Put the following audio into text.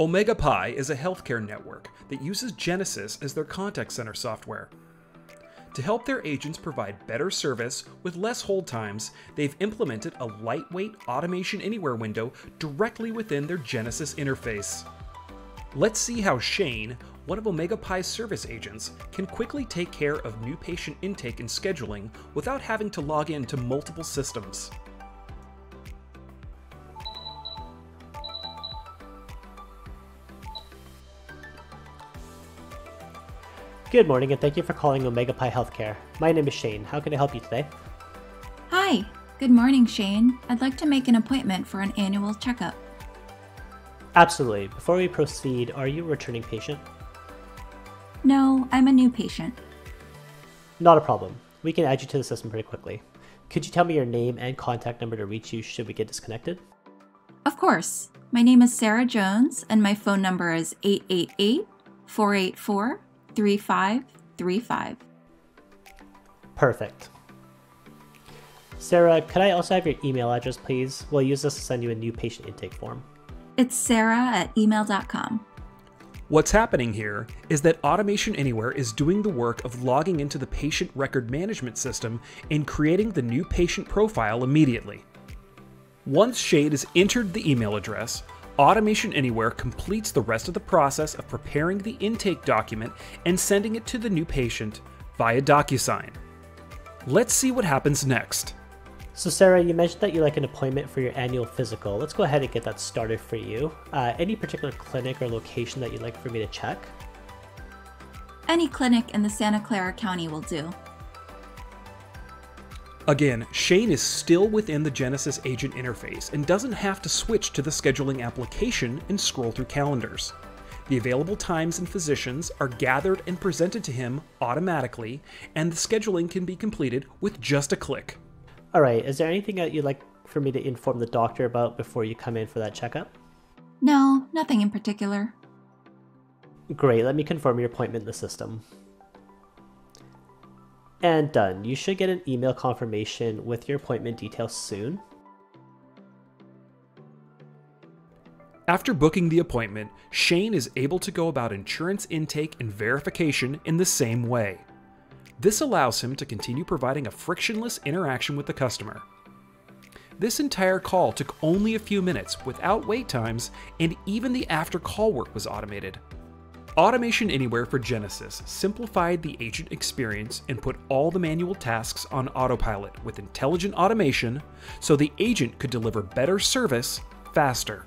Omega Pi is a healthcare network that uses Genesys as their contact center software. To help their agents provide better service with less hold times, they've implemented a lightweight Automation Anywhere window directly within their Genesys interface. Let's see how Shane, one of Omega Pi's service agents, can quickly take care of new patient intake and scheduling without having to log in to multiple systems. Good morning and thank you for calling Omega Pi Healthcare. My name is Shane. How can I help you today? Hi, good morning, Shane. I'd like to make an appointment for an annual checkup. Absolutely. Before we proceed, are you a returning patient? No, I'm a new patient. Not a problem. We can add you to the system pretty quickly. Could you tell me your name and contact number to reach you should we get disconnected? Of course. My name is Sarah Jones, and my phone number is 888 484 3535. Perfect. Sarah, could I also have your email address, please? We'll use this to send you a new patient intake form. It's sarah at email.com. What's happening here is that Automation Anywhere is doing the work of logging into the patient record management system and creating the new patient profile immediately. Once Shane has entered the email address, Automation Anywhere completes the rest of the process of preparing the intake document and sending it to the new patient via DocuSign. Let's see what happens next. So, Sarah, you mentioned that you like an appointment for your annual physical. Let's go ahead and get that started for you. Uh, any particular clinic or location that you'd like for me to check? Any clinic in the Santa Clara County will do. Again, Shane is still within the Genesys agent interface and doesn't have to switch to the scheduling application and scroll through calendars. The available times and physicians are gathered and presented to him automatically, and the scheduling can be completed with just a click. All right, is there anything that you'd like for me to inform the doctor about before you come in for that checkup? No, nothing in particular. Great, let me confirm your appointment in the system. And done. You should get an email confirmation with your appointment details soon. After booking the appointment, Shane is able to go about insurance intake and verification in the same way. This allows him to continue providing a frictionless interaction with the customer. This entire call took only a few minutes without wait times, and even the after call work was automated. Automation Anywhere for Genesys simplified the agent experience and put all the manual tasks on autopilot with intelligent automation so the agent could deliver better service faster.